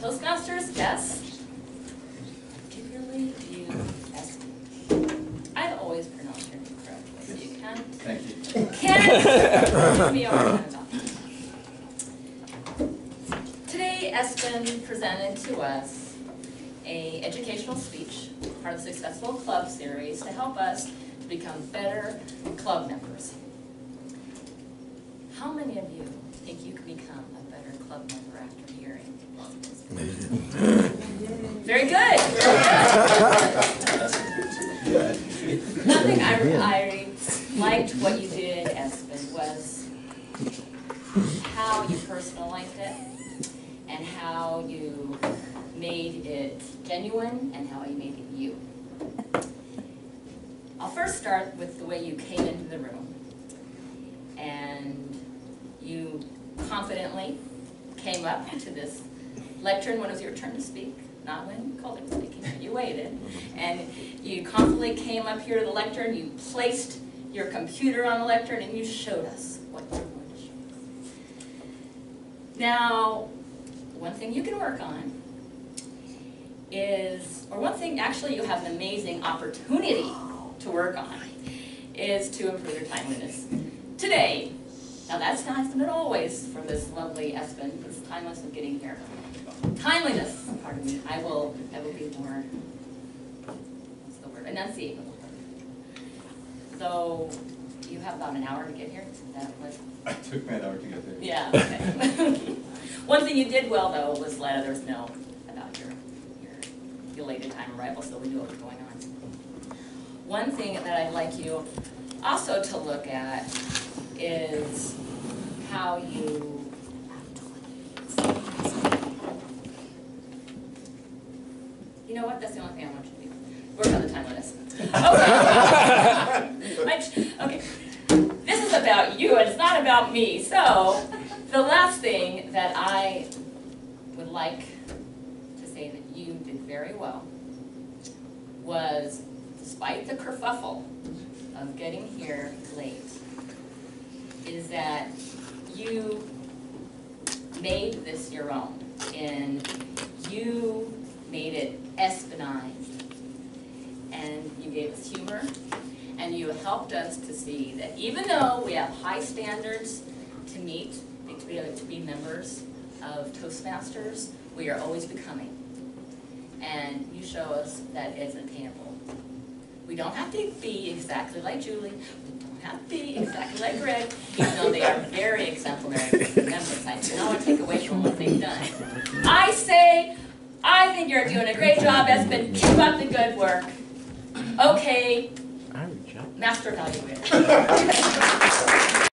Postmasters, Toastmasters I've always pronounced your name correctly, so you can. Thank you. Can. we are Today, Espen presented to us a educational speech, part of the Successful Club series, to help us become better club members. How many of you think you can become a better club member after hearing very good. Nothing I, I liked what you did, Espen, was how you personalized it and how you made it genuine and how you made it you. I'll first start with the way you came into the room. And you confidently came up to this lectern when it was your turn to speak, not when Colton was speaking, but you waited. Mm-hmm. And you confidently came up here to the lectern, you placed your computer on the lectern, and you showed us what you were going to show us. Now, one thing you can work on is, or one thing actually you have an amazing opportunity to work on, is to improve your timeliness. Today, that's not but always for this lovely Espen, It's timeless of getting here. Timeliness, pardon me, I will, I will be more, what's the word, enunciate. So, you have about an hour to get here? that what? It took me an hour to get there. Yeah, okay. One thing you did well, though, was let others know about your, your belated time arrival, so we knew what was going on. One thing that I'd like you also to look at is how you You know what, that's the only thing I want you to do. Work on the timeliness. Okay. Okay, this is about you, and it's not about me. So, the last thing that I would like to say that you did very well was, despite the kerfuffle of getting here late, is that you made this your own, and you made it espionized, and you gave us humor, and you helped us to see that even though we have high standards to meet, to be, to be members of Toastmasters, we are always becoming. And you show us that it's attainable. We don't have to be exactly like Julie, don't be exactly like Greg, even though they are very exemplary members. I do not want to take away from what they've done. I say, I think you're doing a great job, Espen, keep up the good work. Okay. Master evaluator.